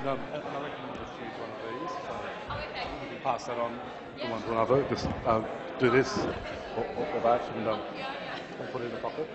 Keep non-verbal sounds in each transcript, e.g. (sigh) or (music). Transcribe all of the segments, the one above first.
And, um, and I reckon we'll just use one of these. So Oh, okay. you can pass that on from one to another. Just uh, do this or, or, or that and um, Yeah, yeah. and put it in the pocket.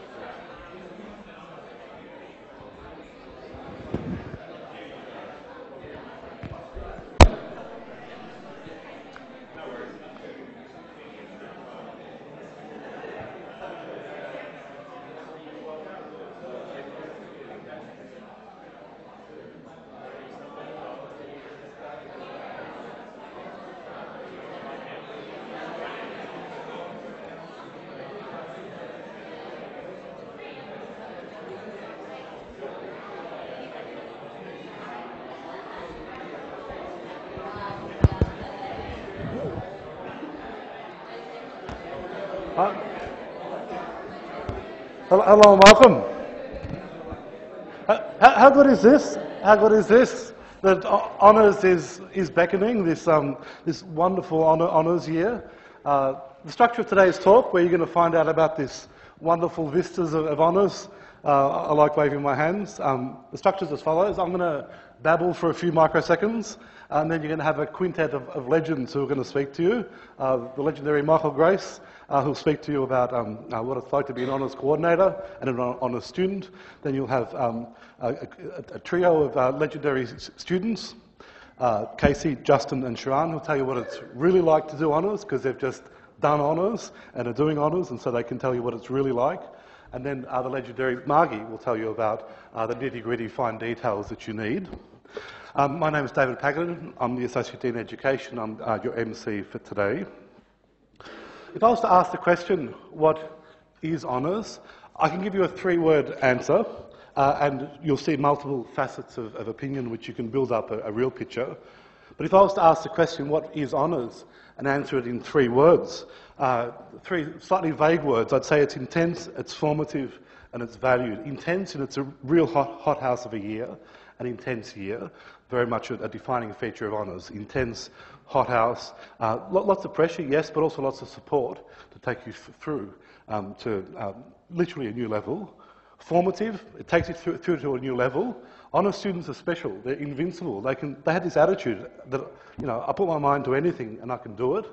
Hello, welcome. How, good is this? How good is this? That honours is, is beckoning this, um, this wonderful honour, honours year. Uh, the structure of today's talk, where you're going to find out about this wonderful vistas of, of honours. Uh, I like waving my hands. Um, the structure is as follows. I'm going to babble for a few microseconds, and then you're going to have a quintet of, of legends who are going to speak to you. Uh, the legendary Michael Grace, uh, who'll speak to you about um, uh, what it's like to be an honours coordinator and an honours student. Then you'll have um, a, a- a trio of uh, legendary students, uh, Casey, Justin, and Sharon, who'll tell you what it's really like to do honours because they've just done honours and are doing honours, and so they can tell you what it's really like. And then uh, the legendary Margie will tell you about uh, the nitty gritty fine details that you need. Um, my name is David Paganin. I'm the Associate Dean Education. I'm uh, your MC for today. If I was to ask the question, what is honours, I can give you a three word answer, uh, and you'll see multiple facets of, of opinion which you can build up a, a real picture. But if I was to ask the question, what is honours, and answer it in three words, uh, three slightly vague words, I'd say it's intense, it's formative, and it's valued. Intense, and it's a real hot, hot house of a year, an intense year, very much a, a defining feature of honours. Intense, hot house, uh, lo- lots of pressure, yes, but also lots of support to take you through um, to um, literally a new level. Formative, it takes you through, through to a new level. Honour students are special, they're invincible. They, can, they have this attitude that, you know, I put my mind to anything and I can do it.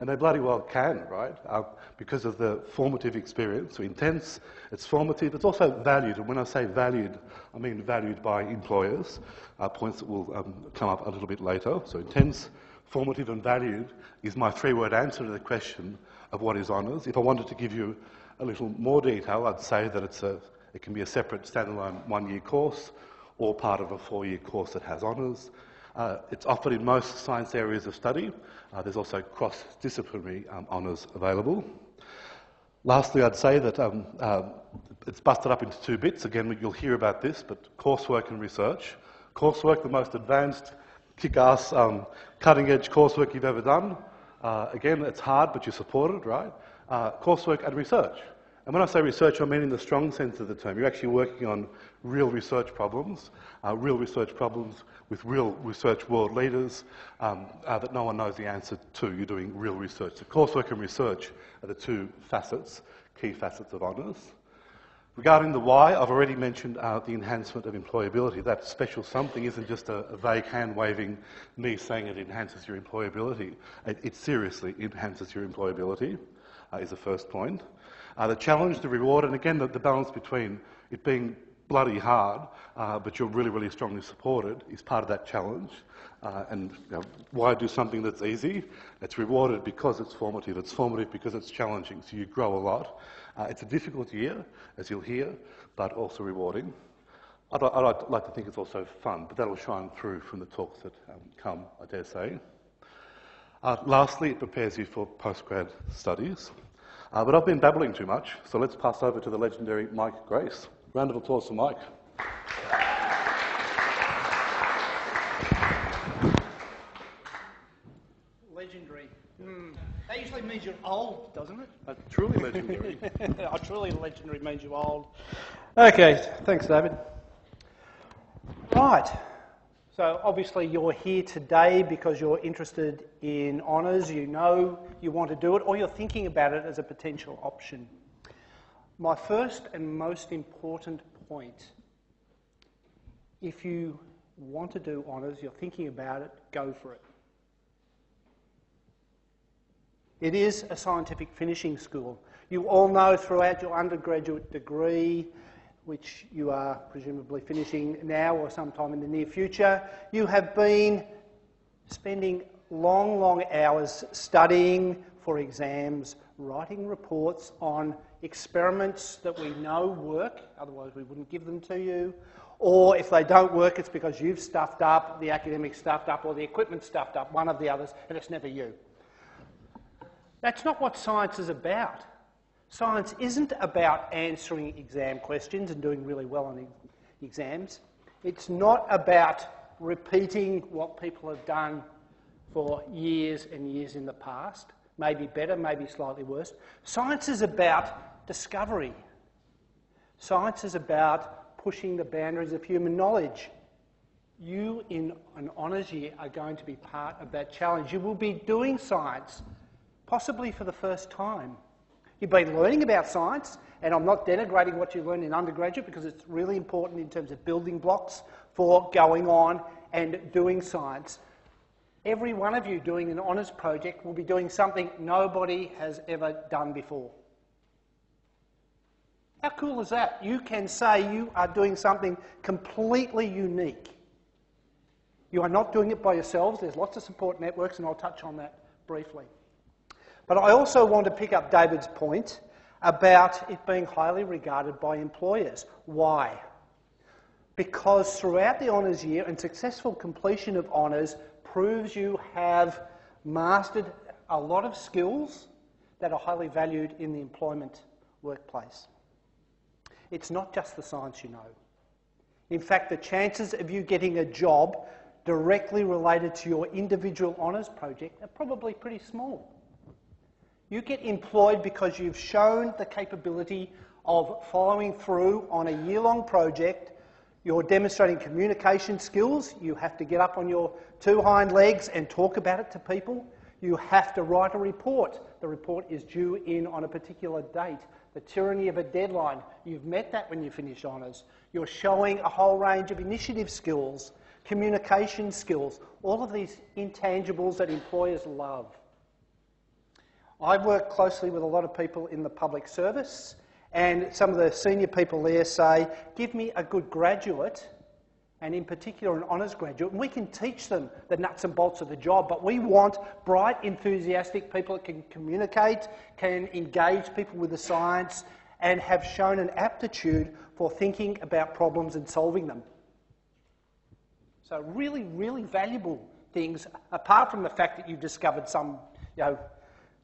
And they bloody well can, right? Uh, because of the formative experience. So intense, it's formative, it's also valued. And when I say valued, I mean valued by employers, uh, points that will um, come up a little bit later. So intense, formative, and valued is my three word answer to the question of what is honours. If I wanted to give you a little more detail, I'd say that it's a, it can be a separate standalone one year course or part of a four year course that has honours. Uh, it's offered in most science areas of study. Uh, there's also cross-disciplinary um, honours available. Lastly, I'd say that um, uh, it's busted up into two bits. Again, you'll hear about this, but coursework and research. Coursework, the most advanced, kick-ass, um, cutting-edge coursework you've ever done. Uh, again, it's hard, but you support it, right? Uh, coursework and research. And when I say research, I mean in the strong sense of the term. You're actually working on real research problems, uh, real research problems with real research world leaders um, uh, that no one knows the answer to. You're doing real research. So coursework and research are the two facets, key facets of honours. Regarding the why, I've already mentioned uh, the enhancement of employability. That special something isn't just a, a vague hand waving, me saying it enhances your employability. It, it seriously enhances your employability, uh, is the first point. Uh, the challenge, the reward, and again, the, the balance between it being bloody hard, uh, but you're really, really strongly supported, is part of that challenge. Uh, and you know, why do something that's easy? It's rewarded because it's formative. It's formative because it's challenging, so you grow a lot. Uh, it's a difficult year, as you'll hear, but also rewarding. I'd, I'd like, to think it's also fun, but that'll shine through from the talks that um, come, I dare say. Uh, lastly, it prepares you for postgrad studies. Uh, but I've been babbling too much, so let's pass over to the legendary Mike Grace. Round of applause for Mike. Legendary. Hmm. That usually means you're old, doesn't it? Uh, truly legendary. (laughs) oh, truly legendary means you're old. Okay, thanks, David. Right. So obviously you're here today because you're interested in honours, you know you want to do it, or you're thinking about it as a potential option. My first and most important point if you want to do honours, you're thinking about it, go for it. It is a scientific finishing school. You all know throughout your undergraduate degree, which you are presumably finishing now or sometime in the near future, you have been spending long, long hours studying for exams, writing reports on experiments that we know work, otherwise we wouldn't give them to you, or if they don't work, it's because you've stuffed up, the academic stuffed up, or the equipment stuffed up, one of the others, and it's never you. That's not what science is about. Science isn't about answering exam questions and doing really well on exams. It's not about repeating what people have done for years and years in the past, maybe better, maybe slightly worse. Science is about discovery. Science is about pushing the boundaries of human knowledge. You, in an honours year, are going to be part of that challenge. You will be doing science, possibly for the first time. You've been learning about science, and I'm not denigrating what you learned in undergraduate because it's really important in terms of building blocks for going on and doing science. Every one of you doing an honours project will be doing something nobody has ever done before. How cool is that? You can say you are doing something completely unique. You are not doing it by yourselves. There's lots of support networks, and I'll touch on that briefly. But I also want to pick up David's point about it being highly regarded by employers. Why? Because throughout the honours year and successful completion of honours proves you have mastered a lot of skills that are highly valued in the employment workplace. It's not just the science you know. In fact, the chances of you getting a job directly related to your individual honours project are probably pretty small. You get employed because you've shown the capability of following through on a year long project. You're demonstrating communication skills. You have to get up on your two hind legs and talk about it to people. You have to write a report. The report is due in on a particular date. The tyranny of a deadline. You've met that when you finish honours. You're showing a whole range of initiative skills, communication skills, all of these intangibles that employers love. I work closely with a lot of people in the public service, and some of the senior people there say, Give me a good graduate, and in particular an honours graduate, and we can teach them the nuts and bolts of the job, but we want bright, enthusiastic people that can communicate, can engage people with the science, and have shown an aptitude for thinking about problems and solving them. So, really, really valuable things, apart from the fact that you've discovered some you know,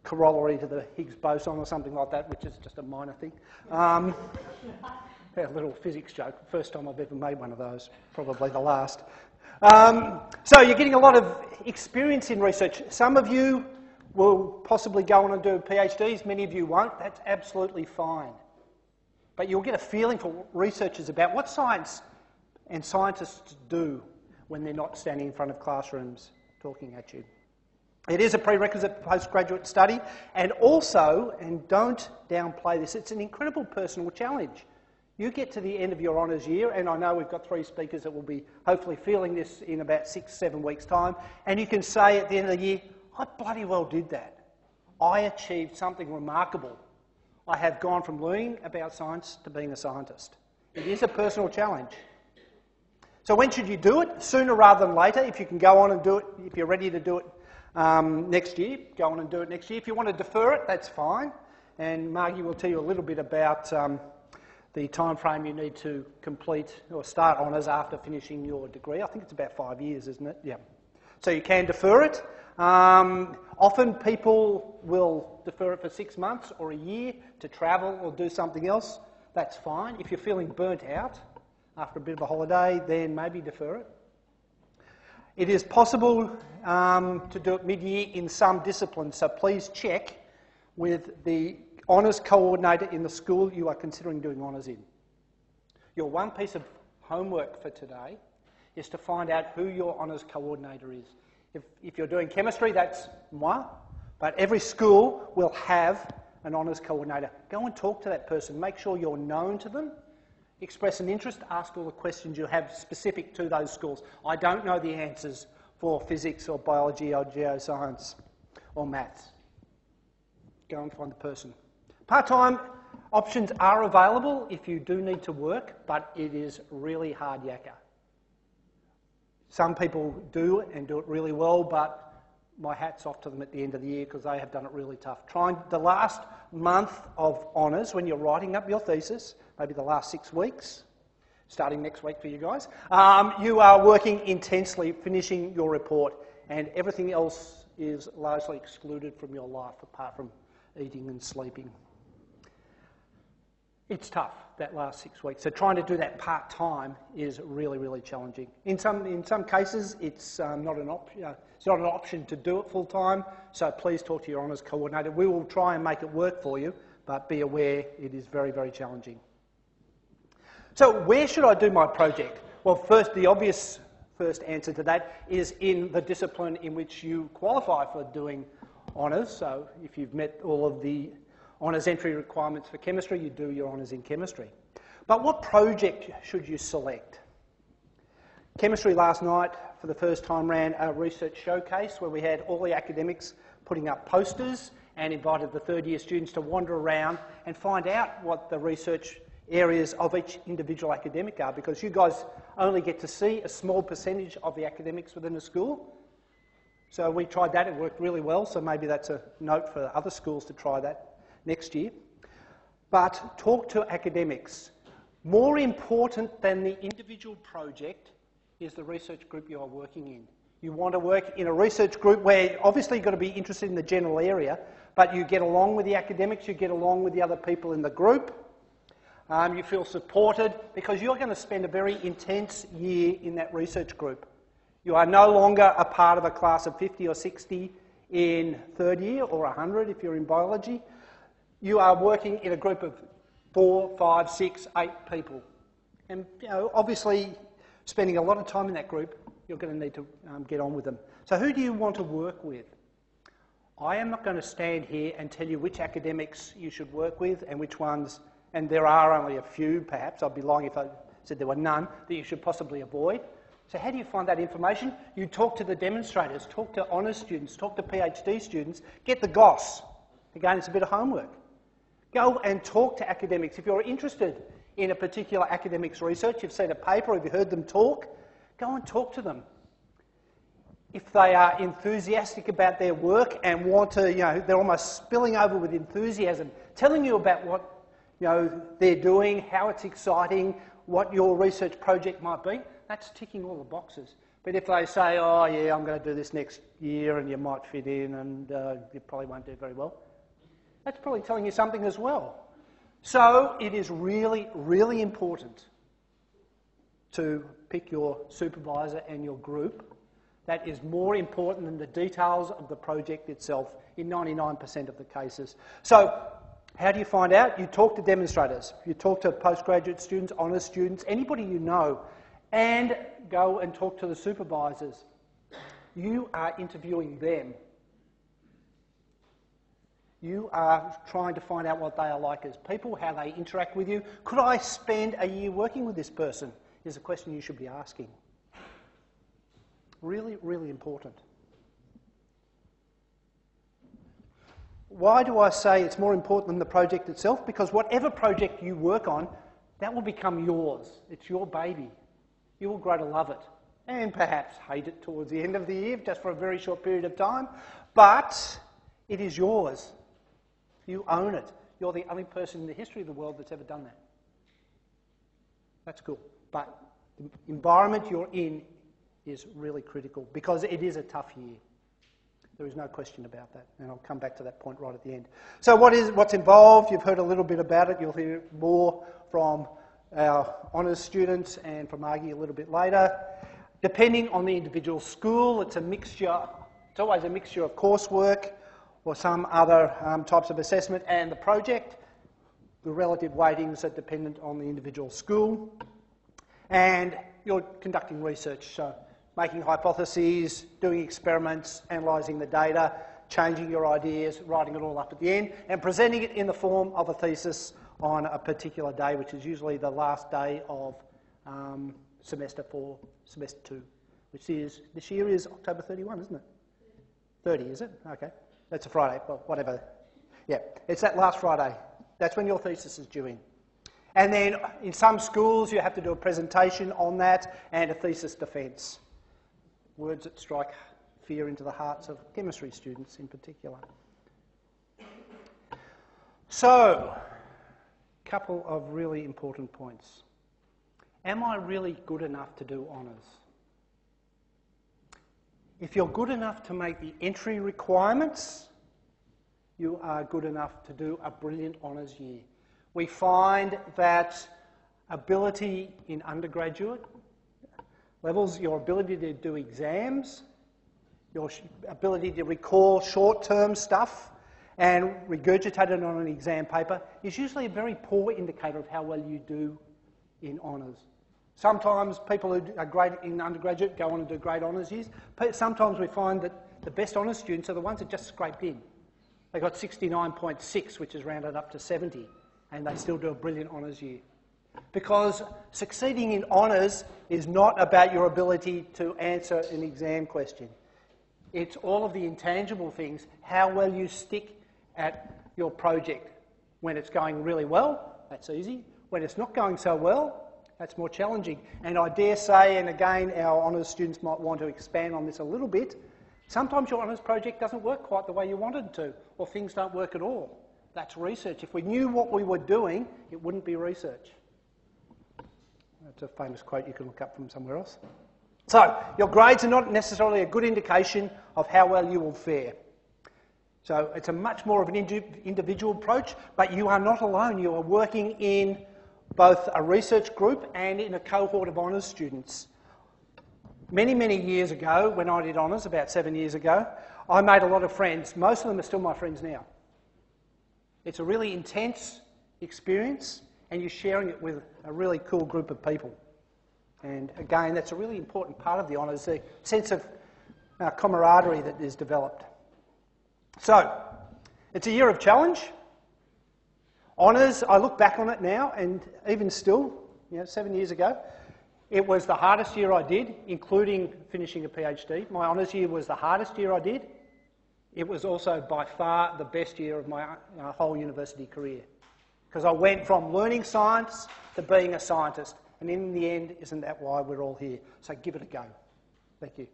corollary to the Higgs boson or something like that, which is just a minor thing. Um, (laughs) a little physics joke. First time I've ever made one of those, probably the last. Um, so you're getting a lot of experience in research. Some of you will possibly go on and do PhDs, many of you won't. That's absolutely fine. But you'll get a feeling for what research is about, what science and scientists do when they're not standing in front of classrooms talking at you. It is a prerequisite for postgraduate study, and also, and don't downplay this, it's an incredible personal challenge. You get to the end of your honours year, and I know we've got three speakers that will be hopefully feeling this in about six, seven weeks' time, and you can say at the end of the year, I bloody well did that. I achieved something remarkable. I have gone from learning about science to being a scientist. It is a personal challenge. So, when should you do it? Sooner rather than later. If you can go on and do it, if you're ready to do it um, next year. Go on and do it next year. If you want to defer it, that's fine. And Margie will tell you a little bit about um, the time frame you need to complete or start honours after finishing your degree. I think it's about five years, isn't it? Yeah. So you can defer it. Um, often people will defer it for six months or a year to travel or do something else. That's fine. If you're feeling burnt out after a bit of a holiday, then maybe defer it. It is possible um, to do it mid-year in some disciplines, so please check with the honours coordinator in the school you are considering doing honours in. Your one piece of homework for today is to find out who your honours coordinator is. If, if you're doing chemistry, that's moi, but every school will have an honours coordinator. Go and talk to that person. Make sure you're known to them express an interest, ask all the questions you have specific to those schools. I don't know the answers for physics or biology or geoscience or maths. Go and find the person. Part time options are available if you do need to work, but it is really hard yakka. Some people do it and do it really well, but my hat's off to them at the end of the year because they have done it really tough. Trying the last month of honours when you're writing up your thesis, maybe the last six weeks, starting next week for you guys, um, you are working intensely finishing your report, and everything else is largely excluded from your life apart from eating and sleeping. It's tough that last six weeks. So trying to do that part time is really, really challenging. In some, in some cases, it's um, not an option. Uh, it's not an option to do it full time. So please talk to your honours coordinator. We will try and make it work for you, but be aware it is very, very challenging. So where should I do my project? Well, first, the obvious first answer to that is in the discipline in which you qualify for doing honours. So if you've met all of the honours entry requirements for chemistry, you do your honours in chemistry. But what project should you select? Chemistry last night, for the first time, ran a research showcase where we had all the academics putting up posters and invited the third year students to wander around and find out what the research areas of each individual academic are because you guys only get to see a small percentage of the academics within a school. So we tried that, it worked really well, so maybe that's a note for other schools to try that next year. But talk to academics. More important than the individual project is the research group you are working in. You want to work in a research group where obviously you've got to be interested in the general area, but you get along with the academics, you get along with the other people in the group, um, you feel supported because you're going to spend a very intense year in that research group. You are no longer a part of a class of 50 or 60 in third year or 100 if you're in biology you are working in a group of four, five, six, eight people. And you know, obviously, spending a lot of time in that group, you're going to need to um, get on with them. So, who do you want to work with? I am not going to stand here and tell you which academics you should work with and which ones, and there are only a few perhaps, I'd be lying if I said there were none, that you should possibly avoid. So, how do you find that information? You talk to the demonstrators, talk to honours students, talk to PhD students, get the goss. Again, it's a bit of homework. Go and talk to academics. If you're interested in a particular academic's research, you've seen a paper, have you heard them talk, go and talk to them. If they are enthusiastic about their work and want to, you know, they're almost spilling over with enthusiasm, telling you about what, you know, they're doing, how it's exciting, what your research project might be, that's ticking all the boxes. But if they say, oh, yeah, I'm going to do this next year and you might fit in and uh, you probably won't do very well, that's probably telling you something as well. So it is really, really important to pick your supervisor and your group. That is more important than the details of the project itself in 99% of the cases. So, how do you find out? You talk to demonstrators, you talk to postgraduate students, honours students, anybody you know, and go and talk to the supervisors. You are interviewing them you are trying to find out what they are like as people, how they interact with you. Could I spend a year working with this person? Is a question you should be asking. Really, really important. Why do I say it's more important than the project itself? Because whatever project you work on, that will become yours. It's your baby. You will grow to love it and perhaps hate it towards the end of the year just for a very short period of time, but it is yours. You own it. You're the only person in the history of the world that's ever done that. That's cool. But the environment you're in is really critical because it is a tough year. There is no question about that, and I'll come back to that point right at the end. So, what is what's involved? You've heard a little bit about it. You'll hear more from our honours students and from Margie a little bit later. Depending on the individual school, it's a mixture. It's always a mixture of coursework or some other um, types of assessment, and the project. The relative weightings are dependent on the individual school. And you're conducting research, so making hypotheses, doing experiments, analysing the data, changing your ideas, writing it all up at the end, and presenting it in the form of a thesis on a particular day, which is usually the last day of um, semester four, semester two, which is, this year is October 31, isn't it? 30, is it? Okay. That's a Friday, well, whatever. Yeah, it's that last Friday. That's when your thesis is due in. And then in some schools, you have to do a presentation on that and a thesis defence. Words that strike fear into the hearts of chemistry students in particular. So, a couple of really important points. Am I really good enough to do honours? If you're good enough to make the entry requirements, you are good enough to do a brilliant honours year. We find that ability in undergraduate levels, your ability to do exams, your ability to recall short term stuff and regurgitate it on an exam paper is usually a very poor indicator of how well you do in honours. Sometimes people who are great in undergraduate go on and do great honours years. Sometimes we find that the best honours students are the ones that just scraped in. They got 69.6, which is rounded up to 70, and they still do a brilliant honours year. Because succeeding in honours is not about your ability to answer an exam question. It's all of the intangible things, how well you stick at your project. When it's going really well, that's easy. When it's not going so well, that's more challenging. And I dare say, and again, our honours students might want to expand on this a little bit, sometimes your honours project doesn't work quite the way you wanted to, or things don't work at all. That's research. If we knew what we were doing, it wouldn't be research. That's a famous quote you can look up from somewhere else. So, your grades are not necessarily a good indication of how well you will fare. So, it's a much more of an individual approach, but you are not alone. You are working in both a research group and in a cohort of honours students. Many, many years ago, when I did honours, about seven years ago, I made a lot of friends. Most of them are still my friends now. It's a really intense experience, and you're sharing it with a really cool group of people. And again, that's a really important part of the honours, the sense of uh, camaraderie that is developed. So, it's a year of challenge. Honours, I look back on it now, and even still, you know, seven years ago, it was the hardest year I did, including finishing a PhD. My honours year was the hardest year I did. It was also by far the best year of my whole university career. Because I went from learning science to being a scientist. And in the end, isn't that why we're all here? So give it a go. Thank you.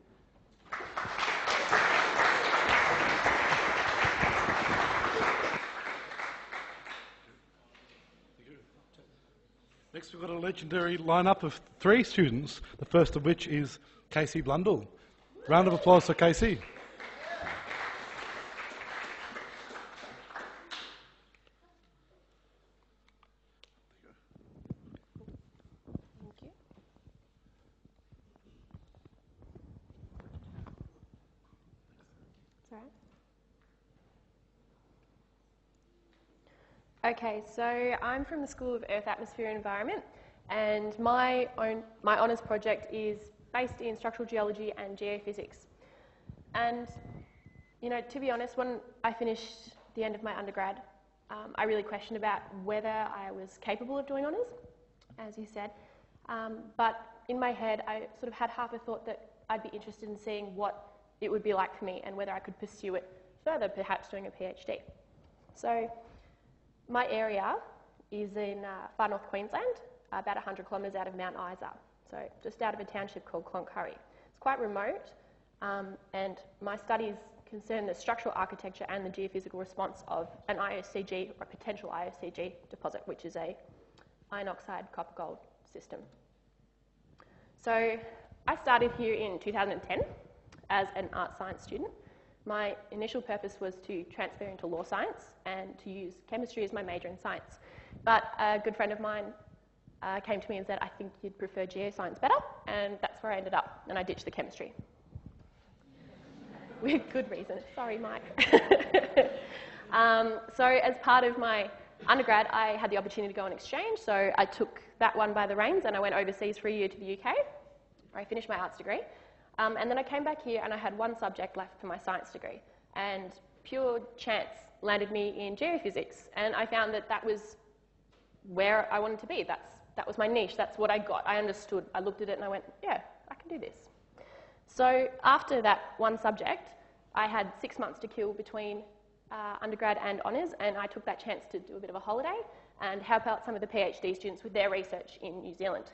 We've got a legendary lineup of three students, the first of which is Casey Blundell. Round of applause for Casey. Okay, so I'm from the School of Earth, Atmosphere and Environment, and my, own, my honours project is based in structural geology and geophysics. And, you know, to be honest, when I finished the end of my undergrad, um, I really questioned about whether I was capable of doing honours, as you said. Um, but in my head, I sort of had half a thought that I'd be interested in seeing what it would be like for me and whether I could pursue it further, perhaps doing a PhD. So my area is in uh, far north Queensland, about 100 kilometres out of Mount Isa, so just out of a township called Cloncurry. It's quite remote, um, and my studies concern the structural architecture and the geophysical response of an IOCG or a potential IOCG deposit, which is a iron oxide copper gold system. So I started here in 2010 as an art science student. My initial purpose was to transfer into law science and to use chemistry as my major in science. But a good friend of mine uh, came to me and said, I think you'd prefer geoscience better, and that's where I ended up, and I ditched the chemistry. (laughs) With good reason. Sorry, Mike. (laughs) um, so, as part of my undergrad, I had the opportunity to go on exchange, so I took that one by the reins and I went overseas for a year to the UK, where I finished my arts degree. Um, and then I came back here and I had one subject left for my science degree. And pure chance landed me in geophysics. And I found that that was where I wanted to be. That's, that was my niche. That's what I got. I understood. I looked at it and I went, yeah, I can do this. So after that one subject, I had six months to kill between uh, undergrad and honours, and I took that chance to do a bit of a holiday and help out some of the PhD students with their research in New Zealand.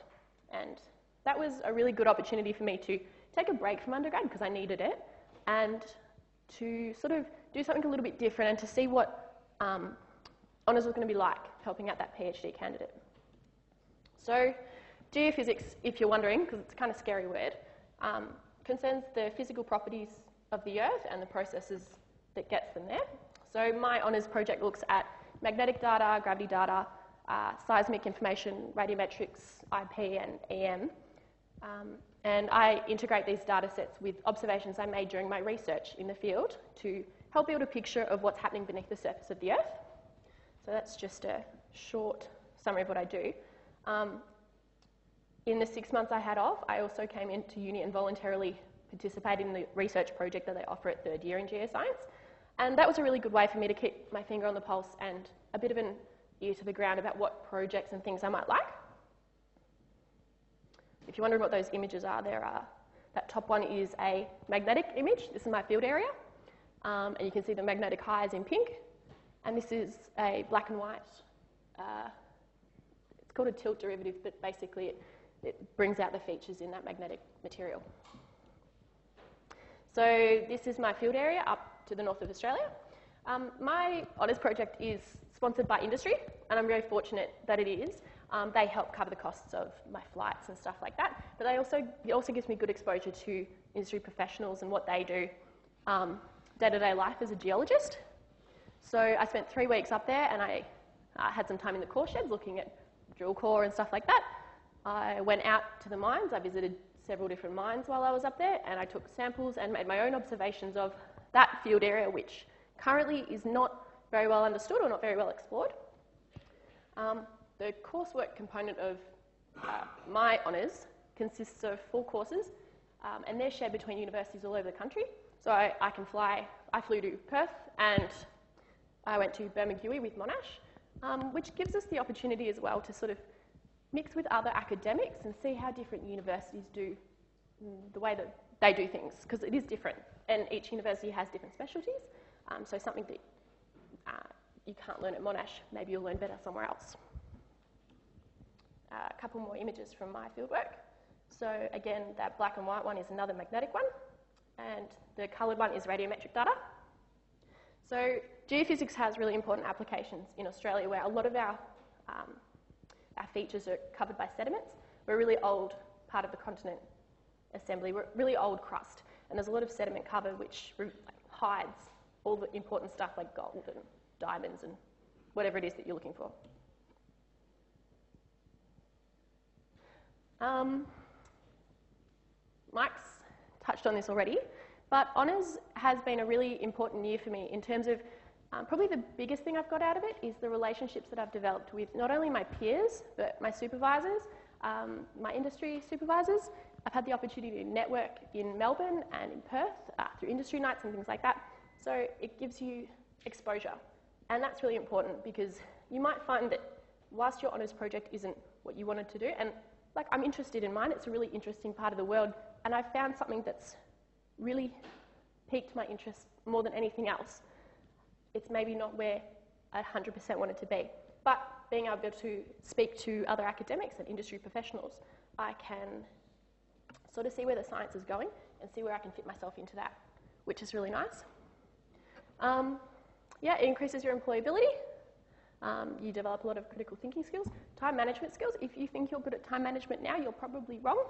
And that was a really good opportunity for me to take a break from undergrad because I needed it and to sort of do something a little bit different and to see what um, honours was going to be like helping out that PhD candidate. So, geophysics, if you're wondering, because it's kind of scary word, um, concerns the physical properties of the Earth and the processes that gets them there. So my honours project looks at magnetic data, gravity data, uh, seismic information, radiometrics, IP and EM. Um, and I integrate these data sets with observations I made during my research in the field to help build a picture of what's happening beneath the surface of the Earth. So that's just a short summary of what I do. Um, in the six months I had off, I also came into uni and voluntarily participated in the research project that they offer at third year in geoscience. And that was a really good way for me to keep my finger on the pulse and a bit of an ear to the ground about what projects and things I might like. If you're wondering what those images are, there are, that top one is a magnetic image. This is my field area. Um, and you can see the magnetic highs in pink. And this is a black and white. Uh, it's called a tilt derivative, but basically it, it brings out the features in that magnetic material. So this is my field area up to the north of Australia. Um, my honours project is sponsored by industry, and I'm very fortunate that it is. Um, they help cover the costs of my flights and stuff like that, but they also, it also gives me good exposure to industry professionals and what they do um, day-to-day life as a geologist. So I spent three weeks up there and I uh, had some time in the core sheds looking at drill core and stuff like that. I went out to the mines, I visited several different mines while I was up there, and I took samples and made my own observations of that field area, which currently is not very well understood or not very well explored. Um, the coursework component of uh, my honours consists of four courses, um, and they're shared between universities all over the country. So I, I, can fly, I flew to Perth, and I went to Bermagui with Monash, um, which gives us the opportunity as well to sort of mix with other academics and see how different universities do mm, the way that they do things, because it is different, and each university has different specialties. Um, so something that uh, you can't learn at Monash, maybe you'll learn better somewhere else. A couple more images from my fieldwork. So again, that black and white one is another magnetic one, and the coloured one is radiometric data. So geophysics has really important applications in Australia where a lot of our um, our features are covered by sediments. We're a really old part of the continent assembly. We're really old crust, and there's a lot of sediment cover which hides all the important stuff like gold and diamonds and whatever it is that you're looking for. Um, Mike's touched on this already, but honours has been a really important year for me in terms of um, probably the biggest thing I've got out of it is the relationships that I've developed with not only my peers, but my supervisors, um, my industry supervisors. I've had the opportunity to network in Melbourne and in Perth uh, through industry nights and things like that. So it gives you exposure. And that's really important because you might find that whilst your honours project isn't what you wanted to do, and like I'm interested in mine, it's a really interesting part of the world, and I found something that's really piqued my interest more than anything else it's maybe not where I 100% wanted to be. But being able to speak to other academics and industry professionals, I can sort of see where the science is going and see where I can fit myself into that, which is really nice. Um, yeah, it increases your employability. Um, you develop a lot of critical thinking skills, time management skills. If you think you're good at time management now, you're probably wrong.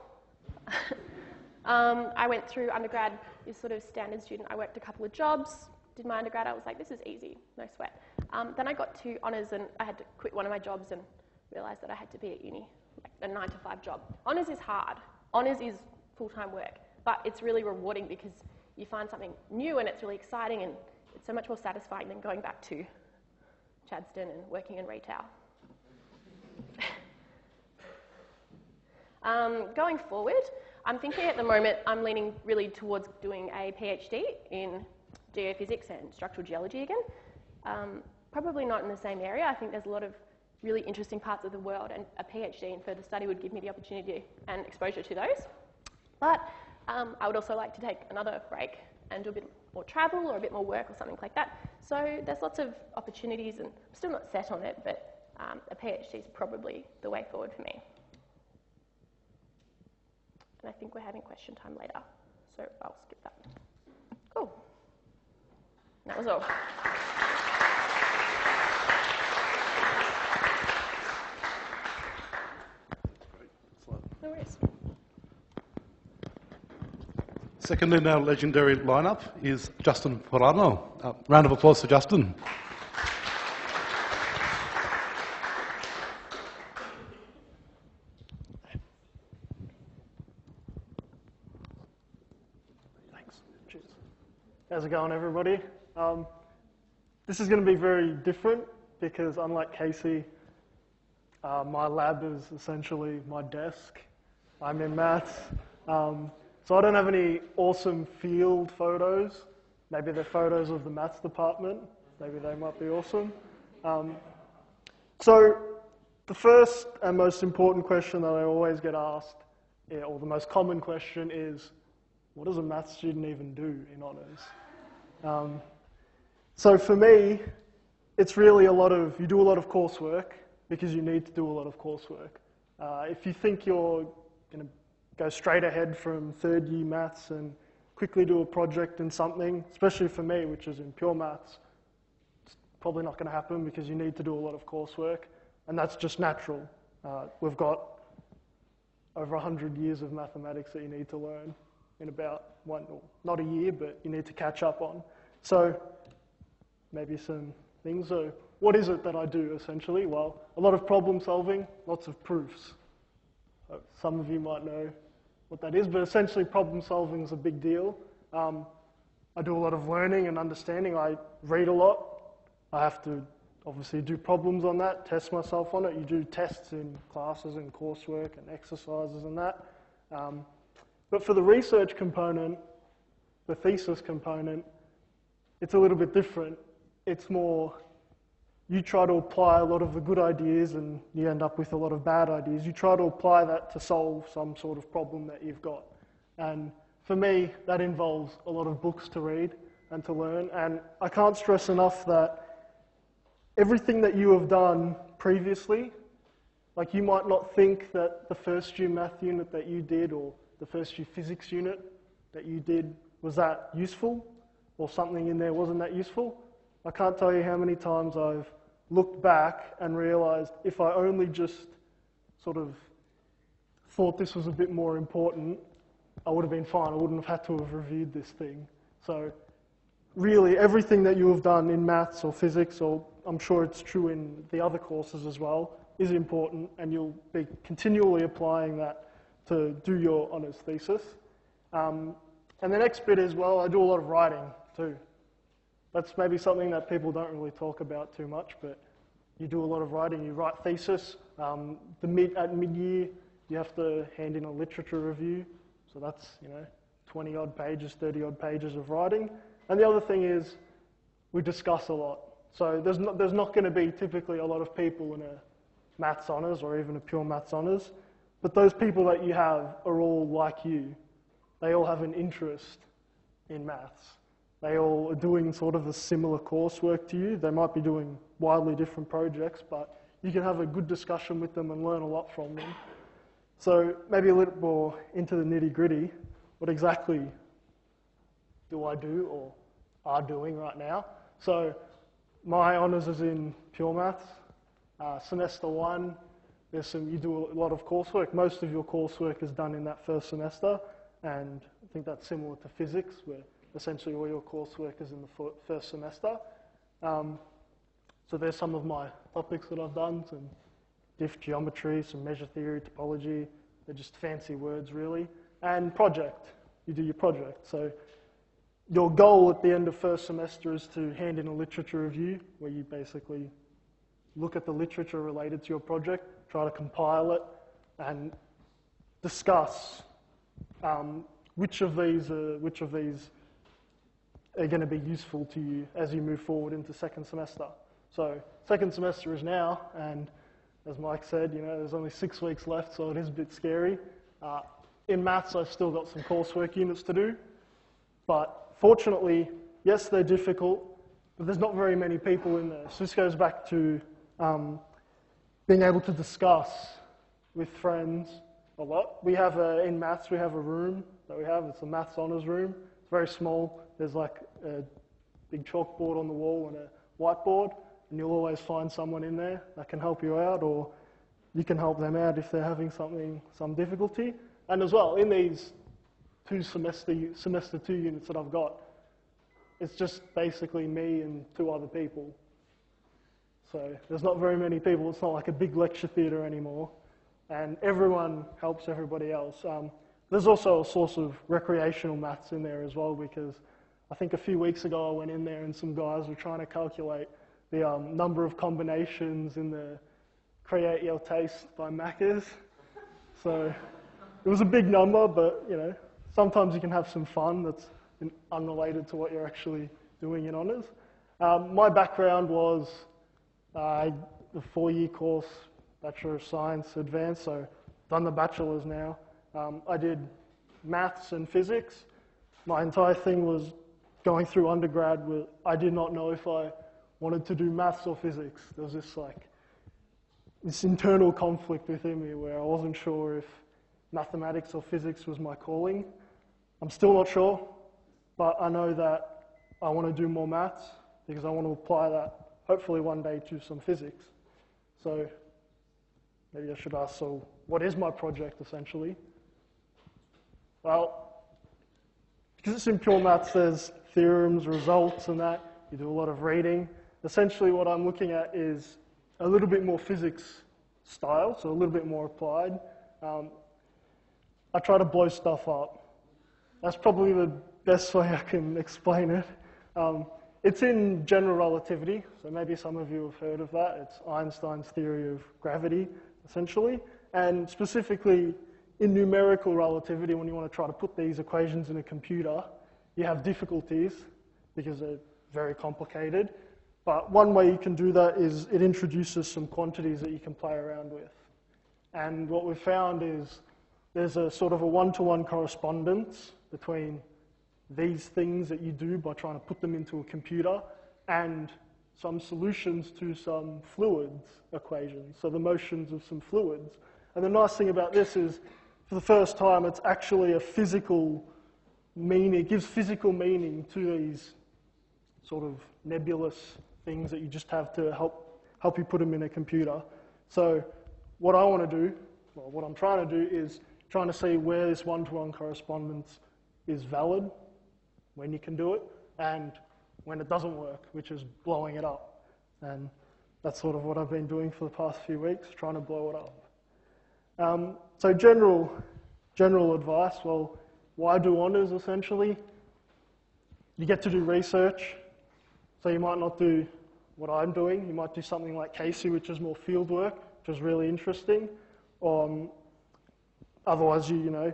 (laughs) um, I went through undergrad as sort of standard student. I worked a couple of jobs, did my undergrad, I was like, this is easy, no sweat. Um, then I got to honours and I had to quit one of my jobs and realised that I had to be at uni, like a nine to five job. Honours is hard. Honours is full-time work, but it's really rewarding because you find something new and it's really exciting and it's so much more satisfying than going back to Chadstone and working in retail. (laughs) um, going forward, I'm thinking at the moment I'm leaning really towards doing a PhD in geophysics and structural geology again. Um, probably not in the same area. I think there's a lot of really interesting parts of the world, and a PhD in further study would give me the opportunity and exposure to those. But um, I would also like to take another break and do a bit more travel or a bit more work or something like that. So there's lots of opportunities, and I'm still not set on it, but um, a PhD is probably the way forward for me. And I think we're having question time later, so I'll skip that. Cool. That was all. No worries. Second in our legendary lineup is Justin Porano. Uh, round of applause for Justin. Thanks. Cheers. How's it going, everybody? Um, this is going to be very different because, unlike Casey, uh, my lab is essentially my desk. I'm in maths. Um, so I don't have any awesome field photos. Maybe they're photos of the maths department. Maybe they might be awesome. Um, so the first and most important question that I always get asked, or the most common question is, what does a maths student even do in honours? Um, so for me, it's really a lot of, you do a lot of coursework because you need to do a lot of coursework. Uh, if you think you're going to go straight ahead from third year maths and quickly do a project in something, especially for me, which is in pure maths, it's probably not going to happen because you need to do a lot of coursework, and that's just natural. Uh, we've got over 100 years of mathematics that you need to learn in about one, not a year, but you need to catch up on. So maybe some things. So what is it that I do essentially? Well, a lot of problem solving, lots of proofs. Uh, Some of you might know what that is, but essentially problem solving is a big deal. Um, I do a lot of learning and understanding. I read a lot. I have to obviously do problems on that, test myself on it. You do tests in classes and coursework and exercises and that. Um, but for the research component, the thesis component, it's a little bit different. It's more you try to apply a lot of the good ideas and you end up with a lot of bad ideas. You try to apply that to solve some sort of problem that you've got. And for me, that involves a lot of books to read and to learn. And I can't stress enough that everything that you have done previously, like you might not think that the first year math unit that you did or the first year physics unit that you did was that useful or something in there wasn't that useful. I can't tell you how many times I've looked back and realized if I only just sort of thought this was a bit more important, I would have been fine. I wouldn't have had to have reviewed this thing. So, really, everything that you have done in maths or physics, or I'm sure it's true in the other courses as well, is important, and you'll be continually applying that to do your honours thesis. Um, and the next bit is, well, I do a lot of writing too. That's maybe something that people don't really talk about too much, but you do a lot of writing. You write thesis. Um, the mid, at mid-year, you have to hand in a literature review. So that's, you know, 20 odd pages, 30 odd pages of writing. And the other thing is we discuss a lot. So there's not, there's not going to be typically a lot of people in a maths honours or even a pure maths honours. But those people that you have are all like you. They all have an interest in maths. They all are doing sort of a similar coursework to you. They might be doing wildly different projects, but you can have a good discussion with them and learn a lot from them. So maybe a little more into the nitty gritty. What exactly do I do or are doing right now? So my honours is in pure maths. Uh, semester one, there's some, you do a lot of coursework. Most of your coursework is done in that first semester, and I think that's similar to physics, where essentially all your coursework is in the first semester. Um, so there's some of my topics that I've done, some diff geometry, some measure theory, topology. They're just fancy words, really. And project. You do your project. So your goal at the end of first semester is to hand in a literature review, where you basically look at the literature related to your project, try to compile it, and discuss um, which of these, which of these are going to be useful to you as you move forward into second semester. So second semester is now, and as Mike said, you know, there's only six weeks left, so it is a bit scary. Uh, in maths, I've still got some coursework units to do, but fortunately, yes, they're difficult, but there's not very many people in there. So this goes back to um, being able to discuss with friends a lot. We have a, in maths, we have a room that we have. It's a maths honours room. It's very small. There's like a big chalkboard on the wall and a whiteboard, and you'll always find someone in there that can help you out, or you can help them out if they're having something, some difficulty. And as well, in these two semester, semester two units that I've got, it's just basically me and two other people. So there's not very many people. It's not like a big lecture theatre anymore. And everyone helps everybody else. Um, there's also a source of recreational maths in there as well because I think a few weeks ago I went in there and some guys were trying to calculate the um, number of combinations in the Create Your Taste by Macca's. So it was a big number, but you know, sometimes you can have some fun that's unrelated to what you're actually doing in honours. Um, my background was uh, a four-year course, Bachelor of Science Advanced, so done the bachelor's now. Um, I did maths and physics. My entire thing was going through undergrad I did not know if I wanted to do maths or physics. There was this like, this internal conflict within me where I wasn't sure if mathematics or physics was my calling. I'm still not sure, but I know that I want to do more maths because I want to apply that hopefully one day to some physics. So maybe I should ask, so what is my project essentially? Well, because it's in pure maths, there's theorems, results, and that. You do a lot of reading. Essentially, what I'm looking at is a little bit more physics style, so a little bit more applied. Um, I try to blow stuff up. That's probably the best way I can explain it. Um, it's in general relativity, so maybe some of you have heard of that. It's Einstein's theory of gravity, essentially. And specifically, in numerical relativity, when you want to try to put these equations in a computer, you have difficulties because they're very complicated. But one way you can do that is it introduces some quantities that you can play around with. And what we've found is there's a sort of a one-to-one correspondence between these things that you do by trying to put them into a computer and some solutions to some fluids equations, so the motions of some fluids. And the nice thing about this is, for the first time, it's actually a physical meaning, it gives physical meaning to these sort of nebulous things that you just have to help, help you put them in a computer. So what I want to do, well, what I'm trying to do is trying to see where this one-to-one correspondence is valid, when you can do it, and when it doesn't work, which is blowing it up. And that's sort of what I've been doing for the past few weeks, trying to blow it up. Um, so general, general advice, well, why do honours essentially? You get to do research, so you might not do what I'm doing. You might do something like Casey, which is more field work, which is really interesting. Um, otherwise, you, you know,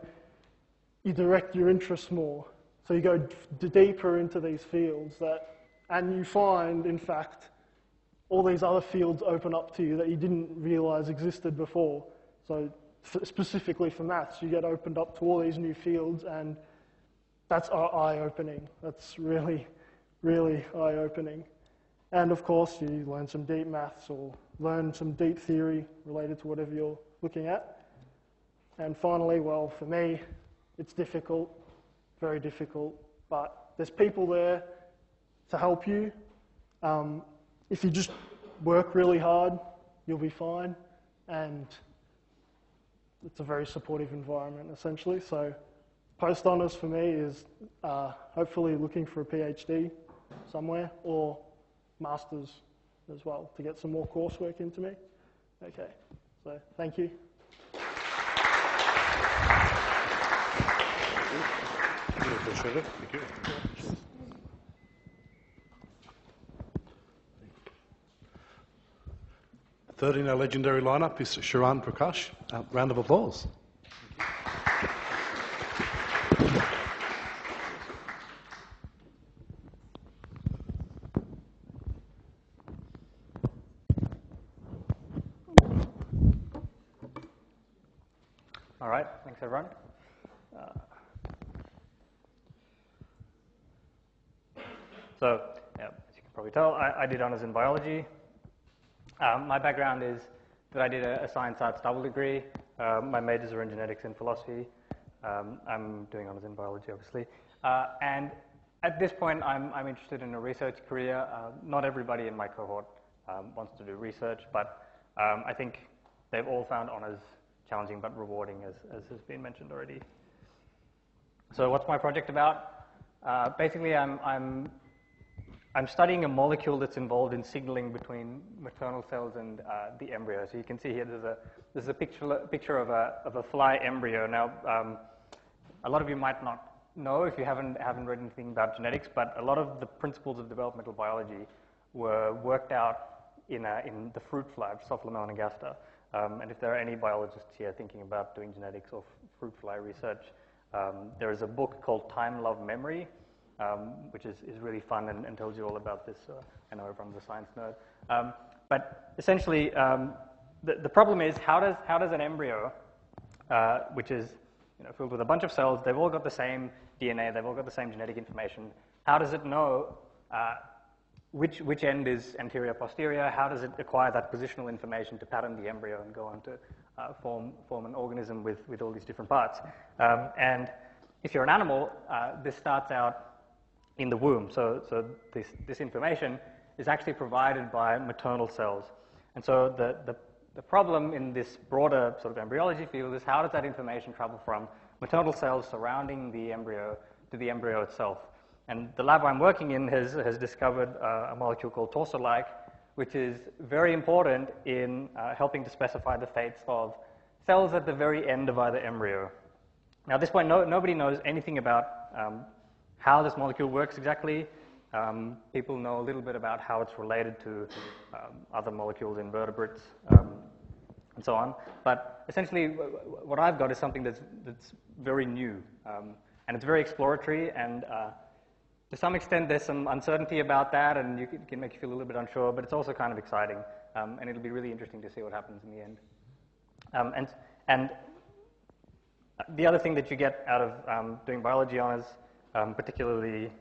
you direct your interests more. So you go deeper into these fields that, and you find, in fact, all these other fields open up to you that you didn't realize existed before. So specifically for maths, you get opened up to all these new fields, and that's eye-opening. That's really, really eye-opening. And of course, you learn some deep maths or learn some deep theory related to whatever you're looking at. And finally, well, for me, it's difficult, very difficult, but there's people there to help you. Um, if you just work really hard, you'll be fine. And it's a very supportive environment, essentially. So, post honours for me is uh, hopefully looking for a PhD somewhere or masters as well to get some more coursework into me. Okay, so thank you. Thank you. 13 in our legendary lineup is Sharan Prakash. Uh, round of applause. All right, thanks everyone. Uh, so, yeah, as you can probably tell, I, I did honors in biology. Um, my background is that I did a, a science arts double degree. Um, my majors are in genetics and philosophy. Um, I'm doing honors in biology, obviously. Uh, and at this point, I'm, I'm interested in a research career. Uh, not everybody in my cohort um, wants to do research, but um, I think they've all found honors challenging but rewarding, as, as has been mentioned already. So what's my project about? Uh, basically, I'm, I'm, I'm studying a molecule that's involved in signaling between maternal cells and uh, the embryo. So you can see here there's a, there's a picture, picture of, a, of a fly embryo. Now, um, a lot of you might not know if you haven't, haven't read anything about genetics, but a lot of the principles of developmental biology were worked out in, a, in the fruit fly, Drosophila melanogaster. Um, and if there are any biologists here thinking about doing genetics or fruit fly research, um, there is a book called Time, Love, Memory, um, which is, is really fun and, and, tells you all about this. Uh, I know everyone's a science nerd. Um, but essentially, um, the, the problem is how does, how does an embryo, uh, which is you know, filled with a bunch of cells, they've all got the same DNA, they've all got the same genetic information, how does it know uh, which, which end is anterior posterior, how does it acquire that positional information to pattern the embryo and go on to uh, form, form an organism with, with all these different parts. Um, and if you're an animal, uh, this starts out in the womb. So, so this, this information is actually provided by maternal cells. And so the, the, the problem in this broader sort of embryology field is how does that information travel from maternal cells surrounding the embryo to the embryo itself? And the lab I'm working in has, has discovered uh, a molecule called torso-like, which is very important in uh, helping to specify the fates of cells at the very end of either embryo. Now, at this point, no, nobody knows anything about um, how this molecule works exactly. Um, people know a little bit about how it's related to um, other molecules, invertebrates, um, and so on. But essentially, what I've got is something that's, that's very new, um, and it's very exploratory, and uh, to some extent, there's some uncertainty about that, and you can, can, make you feel a little bit unsure, but it's also kind of exciting, um, and it'll be really interesting to see what happens in the end. Um, and, and the other thing that you get out of doing biology honors, um, particularly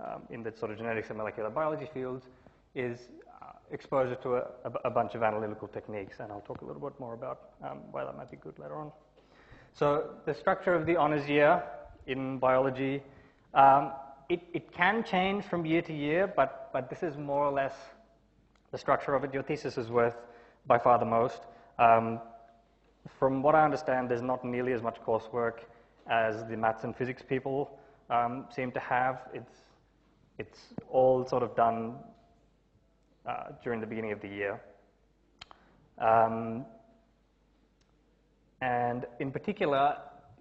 um, in the sort of genetics and molecular biology fields, is uh, exposure to a, a, bunch of analytical techniques, and I'll talk a little bit more about um, why that might be good later on. So the structure of the honors year in biology, um, it, it can change from year to year, but, but this is more or less the structure of it. Your thesis is worth by far the most. Um, from what I understand, there's not nearly as much coursework as the maths and physics people um, seem to have. It's, it's all sort of done uh, during the beginning of the year. Um, and in particular,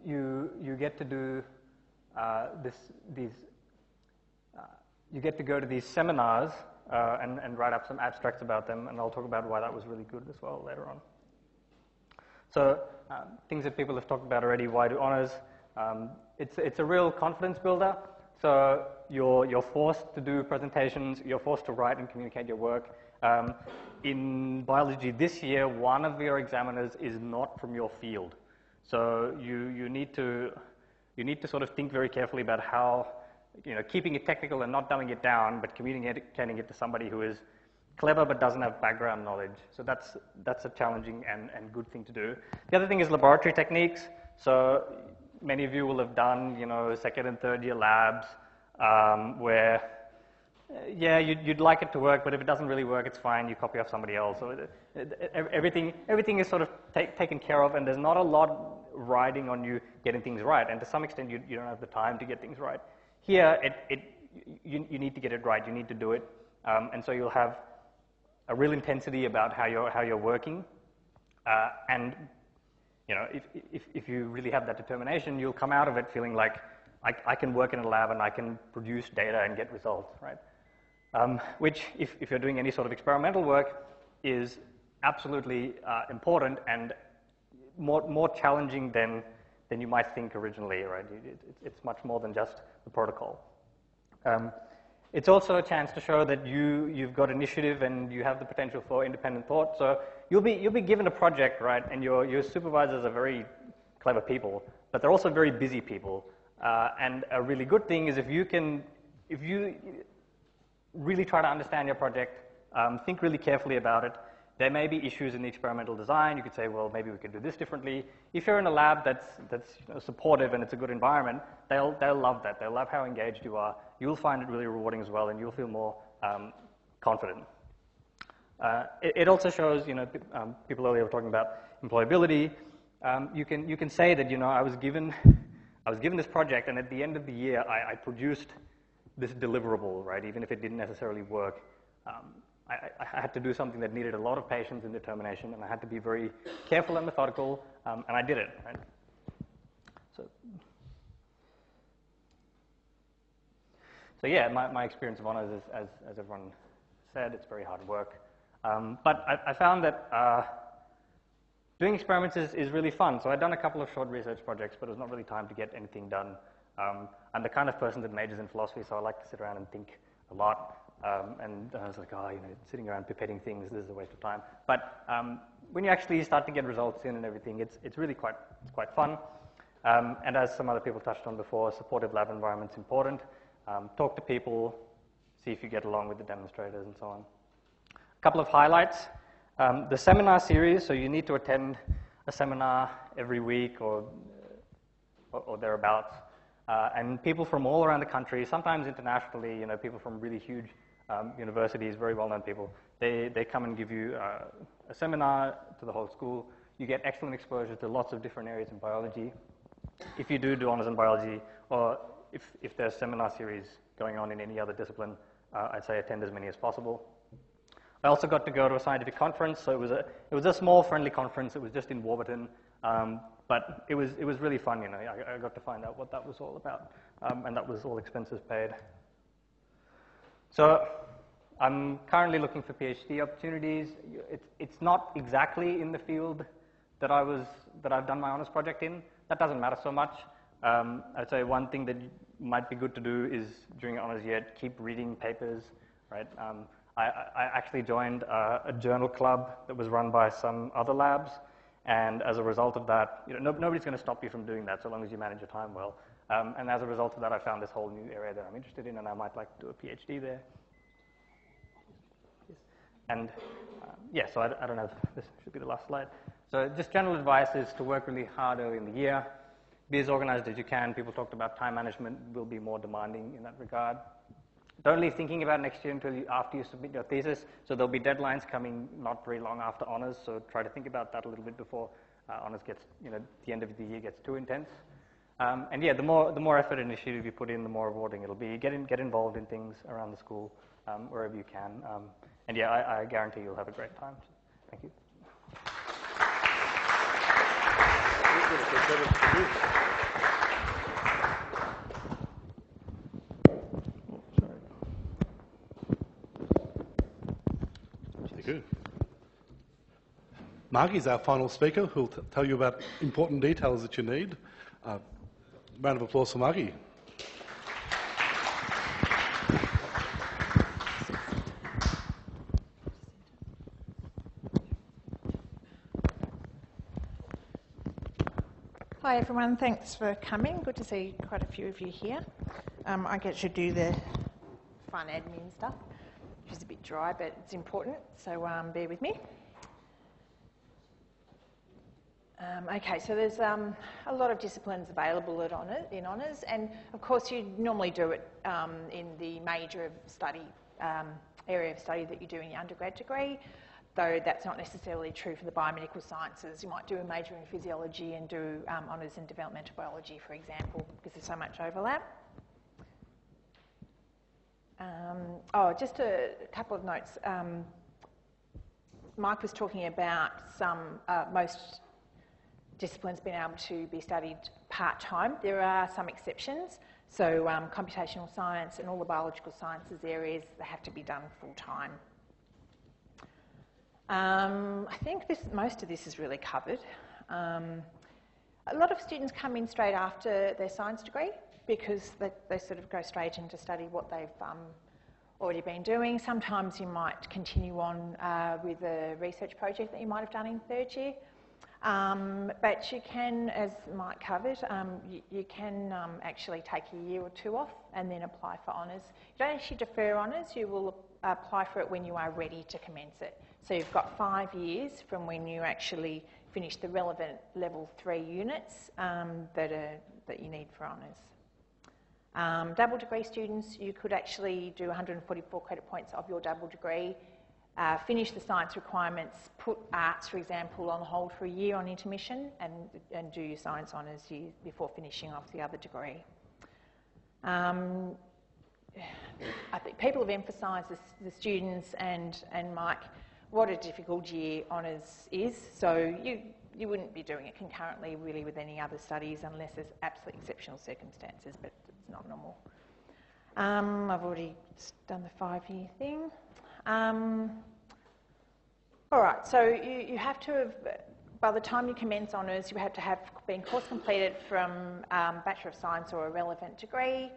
you, you get to do uh, this, these you get to go to these seminars uh, and, and write up some abstracts about them, and I'll talk about why that was really good as well later on. So um, things that people have talked about already, why do honors? Um, it's, it's a real confidence builder. So you're, you're forced to do presentations, you're forced to write and communicate your work. Um, in biology this year, one of your examiners is not from your field. So you, you, need to, you need to sort of think very carefully about how you know, keeping it technical and not dumbing it down, but communicating it to somebody who is clever but doesn't have background knowledge. So that's, that's a challenging and, and good thing to do. The other thing is laboratory techniques. So many of you will have done, you know, second and third year labs um, where, uh, yeah, you'd, you'd, like it to work, but if it doesn't really work, it's fine. You copy off somebody else. So it, it, everything, everything is sort of take, taken care of, and there's not a lot riding on you getting things right. And to some extent, you, you don't have the time to get things right. Here, it, it, you, you need to get it right. You need to do it. Um, and so you'll have a real intensity about how you're, how you're working. Uh, and you know, if, if, if you really have that determination, you'll come out of it feeling like I, I can work in a lab and I can produce data and get results, right? Um, which, if, if you're doing any sort of experimental work, is absolutely uh, important and more, more challenging than, than you might think originally, right? It, it, it's much more than just the protocol. Um, it's also a chance to show that you, you've got initiative and you have the potential for independent thought. So you'll be, you'll be given a project, right, and your, your supervisors are very clever people, but they're also very busy people. Uh, and a really good thing is if you can, if you really try to understand your project, um, think really carefully about it. There may be issues in the experimental design. You could say, well, maybe we could do this differently. If you're in a lab that's, that's you know, supportive and it's a good environment, they'll, they'll love that. They'll love how engaged you are. You'll find it really rewarding as well, and you'll feel more um, confident. Uh, it, it, also shows, you know, um, people earlier were talking about employability. Um, you, can, you can say that, you know, I was given, I was given this project, and at the end of the year, I, I produced this deliverable, right, even if it didn't necessarily work. Um, I, I, had to do something that needed a lot of patience and determination, and I had to be very careful and methodical, um, and I did it, right? So, so yeah, my, my experience of honors is, as, as everyone said, it's very hard work. Um, but I, I, found that uh, doing experiments is, is really fun. So I'd done a couple of short research projects, but it was not really time to get anything done. Um, I'm the kind of person that majors in philosophy, so I like to sit around and think a lot. Um, and I was like, oh, you know, sitting around pipetting things, this is a waste of time. But um, when you actually start to get results in and everything, it's, it's really quite, it's quite fun. Um, and as some other people touched on before, supportive lab environment's important. Um, talk to people, see if you get along with the demonstrators and so on A couple of highlights. Um, the seminar series, so you need to attend a seminar every week or, or, or thereabouts. Uh, and people from all around the country, sometimes internationally, you know, people from really huge um, universities, very well-known people, they, they come and give you uh, a seminar to the whole school. You get excellent exposure to lots of different areas in biology. If you do do honors in biology, or if, if there's seminar series going on in any other discipline, uh, I'd say attend as many as possible. I also got to go to a scientific conference, so it was a, it was a small, friendly conference. It was just in Warburton, um, but it was, it was really fun, you know. I, I got to find out what that was all about, um, and that was all expenses paid. So I'm currently looking for PhD opportunities. It's, it's not exactly in the field that, I was, that I've done my honors project in. That doesn't matter so much. Um, I'd say one thing that might be good to do is during honors year, keep reading papers, right? Um, I, I actually joined a, a, journal club that was run by some other labs. And as a result of that, you know, no, nobody's going to stop you from doing that so long as you manage your time well. Um, and as a result of that, I found this whole new area that I'm interested in, and I might like to do a PhD there. And um, yeah, so I, I, don't know, this should be the last slide. So just general advice is to work really hard early in the year. Be as organized as you can. People talked about time management will be more demanding in that regard. Don't leave thinking about next year until you, after you submit your thesis. So there'll be deadlines coming not very long after honors. So try to think about that a little bit before uh, honors gets, you know, the end of the year gets too intense. Um, and yeah, the more the more effort and initiative you put in, the more rewarding it'll be. Get in, get involved in things around the school um, wherever you can. Um, and yeah, I, I guarantee you'll have a great time. Thank you. Margie is our final speaker who will tell you about important details that you need. Uh, round of applause for Margie. Hi everyone, thanks for coming. Good to see quite a few of you here. Um, I get to do the fun admin stuff, which is a bit dry, but it's important, so um, bear with me. Um, okay, so there's um, a lot of disciplines available at honour, in honours, and of course you normally do it um, in the major of study, um, area of study that you do in your undergrad degree, though that's not necessarily true for the biomedical sciences. You might do a major in physiology and do um, honours in developmental biology, for example, because there's so much overlap. Um, oh, just a couple of notes. Mike was talking about some, uh, most disciplines being able to be studied part-time. There are some exceptions. So um, computational science and all the biological sciences areas, they have to be done full-time. Um, I think this, most of this is really covered. Um, a lot of students come in straight after their science degree because they, they sort of go straight into study what they've um, already been doing. Sometimes you might continue on uh, with a research project that you might have done in third year. Um, but you can, as Mike covered, um, you, you, can um, actually take a year or two off and then apply for honours. You don't actually defer honours, you will apply for it when you are ready to commence it. So you've got five years from when you actually finish the relevant level three units um, that, are, that you need for honours. Um, double degree students, you could actually do 144 credit points of your double degree uh, finish the science requirements, put arts, for example, on hold for a year on intermission and, and do your science honours before finishing off the other degree. Um, I think people have emphasised, the, the students and, and Mike, what a difficult year honours is. So you, you wouldn't be doing it concurrently really with any other studies unless there's absolutely exceptional circumstances, but it's not normal. Um, I've already done the five-year thing. Um, all right, so you, you have to have, by the time you commence honours, you have to have been course completed from um, Bachelor of Science or a relevant degree,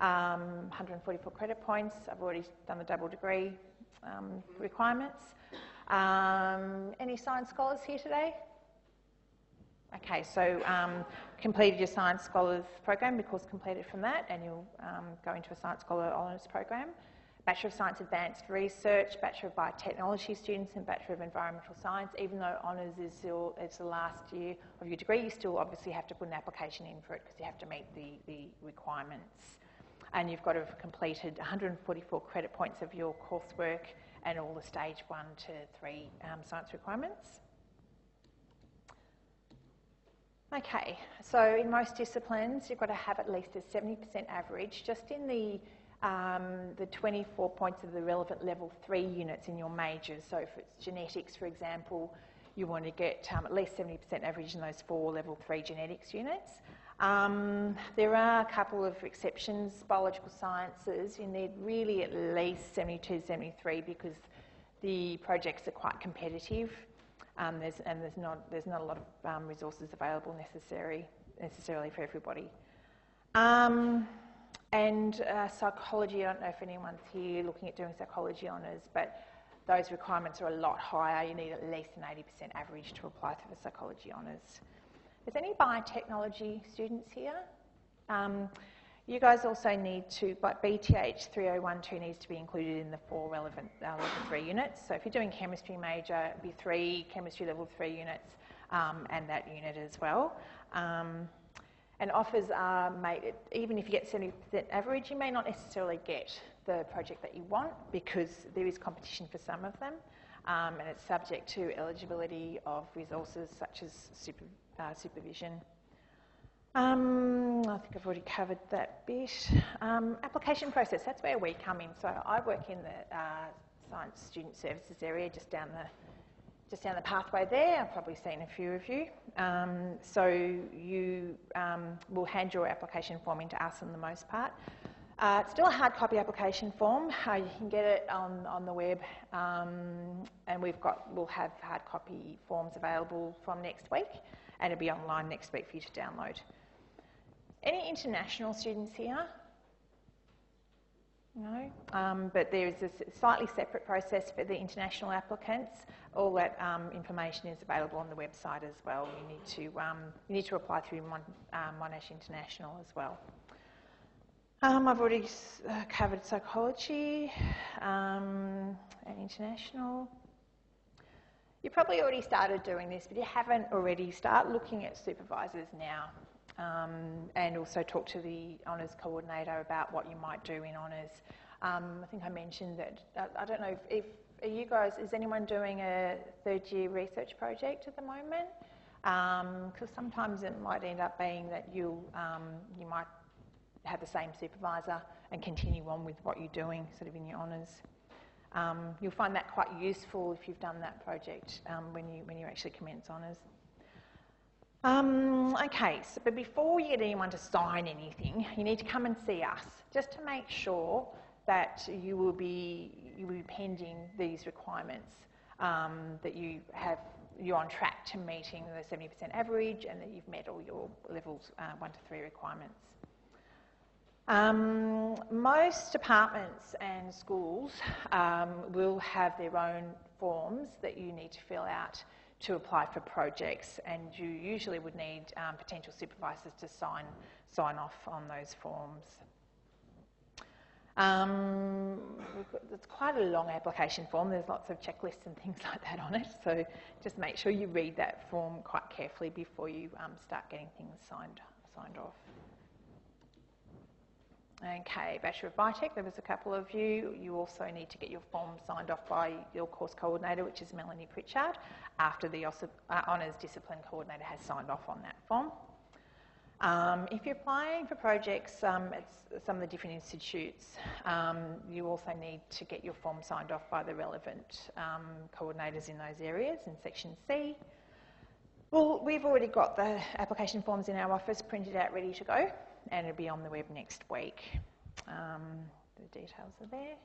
um, 144 credit points. I've already done the double degree um, requirements. Um, any science scholars here today? Okay, so um, completed your Science Scholars program, because completed from that, and you'll um, go into a Science Scholar Honours program. Bachelor of Science Advanced Research, Bachelor of Biotechnology students and Bachelor of Environmental Science. Even though honours is still it's the last year of your degree, you still obviously have to put an application in for it because you have to meet the, the requirements. And you've got to have completed 144 credit points of your coursework and all the stage one to three um, science requirements. Okay, so in most disciplines, you've got to have at least a 70% average just in the um, the 24 points of the relevant level three units in your majors. So if it's genetics, for example, you want to get um, at least 70% average in those four level three genetics units. Um, there are a couple of exceptions. Biological sciences, you need really at least 72, 73 because the projects are quite competitive um, there's, and there's not, there's not a lot of um, resources available necessary, necessarily for everybody. And uh, psychology, I don't know if anyone's here looking at doing psychology honours, but those requirements are a lot higher. You need at least an 80% average to apply for the psychology honours. Is any biotechnology students here? Um, you guys also need to, but BTH 3012 needs to be included in the four relevant uh, level three units. So if you're doing chemistry major, it'd be three chemistry level three units um, and that unit as well. Um, and offers are made, even if you get 70% average, you may not necessarily get the project that you want because there is competition for some of them um, and it's subject to eligibility of resources such as super, uh, supervision. Um, I think I've already covered that bit. Um, application process, that's where we come in. So I work in the uh, Science Student Services area just down the just down the pathway there. I've probably seen a few of you. Um, so you um, will hand your application form into us in the most part. Uh, it's still a hard copy application form. Uh, you can get it on, on the web, um, and we've got we'll have hard copy forms available from next week, and it'll be online next week for you to download. Any international students here? No, um, but there is a slightly separate process for the international applicants. All that um, information is available on the website as well. You need to um, you need to apply through Mon, uh, Monash International as well. Um, I've already uh, covered psychology um, and international. You probably already started doing this, but you haven't already. Start looking at supervisors now um, and also talk to the honours coordinator about what you might do in honours. Um, I think I mentioned that, uh, I don't know if, if, are you guys, is anyone doing a third year research project at the moment? Because um, sometimes it might end up being that you um, you might have the same supervisor and continue on with what you're doing sort of in your honours. Um, you'll find that quite useful if you've done that project um, when, you, when you actually commence honours. Um, okay, so, but before you get anyone to sign anything, you need to come and see us just to make sure that you will be, you will be pending these requirements, um, that you have, you're on track to meeting the 70% average and that you've met all your levels uh, one to three requirements. Um, most departments and schools um, will have their own forms that you need to fill out to apply for projects, and you usually would need um, potential supervisors to sign, sign off on those forms. Um, it's quite a long application form. There's lots of checklists and things (laughs) like that on it. So just make sure you read that form quite carefully before you um, start getting things signed signed off. Okay, Bachelor of Biotech, there was a couple of you. You also need to get your form signed off by your course coordinator, which is Melanie Pritchard, after the uh, Honours Discipline Coordinator has signed off on that form. Um, if you're applying for projects um, at some of the different institutes, um, you also need to get your form signed off by the relevant um, coordinators in those areas in section C. Well, we've already got the application forms in our office printed out, ready to go, and it'll be on the web next week. Um, the details are there.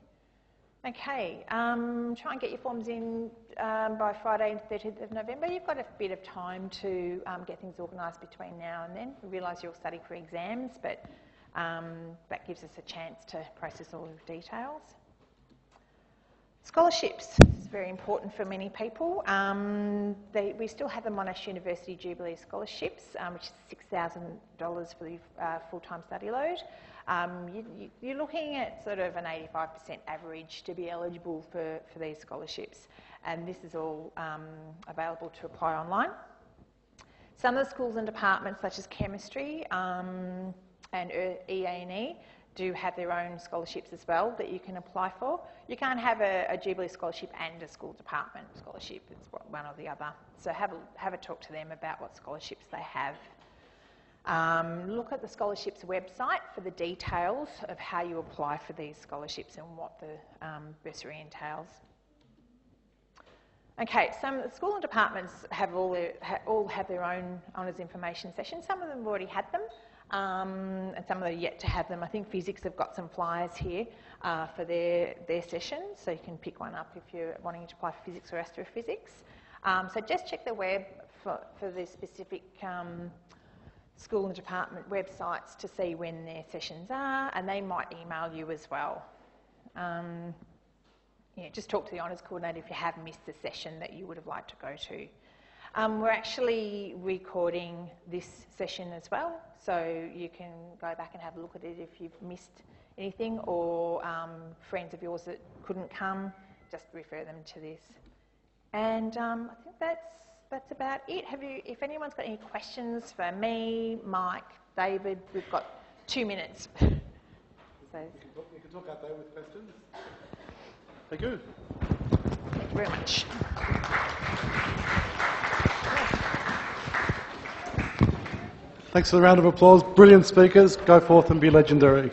Okay, um, try and get your forms in um, by Friday, 30th of November. You've got a bit of time to um, get things organised between now and then. We realise you're studying for exams, but um, that gives us a chance to process all the details. Scholarships is very important for many people. Um, they, we still have the Monash University Jubilee Scholarships, um, which is $6,000 for the uh, full-time study load. Um, you, are looking at sort of an 85% average to be eligible for, for these scholarships, and this is all um, available to apply online. Some of the schools and departments, such as chemistry um, and EA&E, do have their own scholarships as well that you can apply for. You can't have a, a Jubilee scholarship and a school department scholarship. It's one or the other. So have a, have a talk to them about what scholarships they have. Um, look at the scholarships website for the details of how you apply for these scholarships and what the um, bursary entails. Okay, some of the school and departments have all, their, ha, all have their own honours information sessions. Some of them have already had them, um, and some of them are yet to have them. I think physics have got some flyers here uh, for their, their sessions, so you can pick one up if you're wanting to apply for physics or astrophysics. Um, so just check the web for, for the specific um, school and department websites to see when their sessions are, and they might email you as well. Um, yeah, just talk to the honours coordinator if you have missed a session that you would have liked to go to. Um, we're actually recording this session as well, so you can go back and have a look at it if you've missed anything, or um, friends of yours that couldn't come, just refer them to this. And um, I think that's that's about it. Have you, if anyone's got any questions for me, Mike, David, we've got two minutes. (laughs) so. You can, talk, you can talk out there with questions. Thank you. Thank you very much. Thanks for the round of applause. Brilliant speakers. Go forth and be legendary.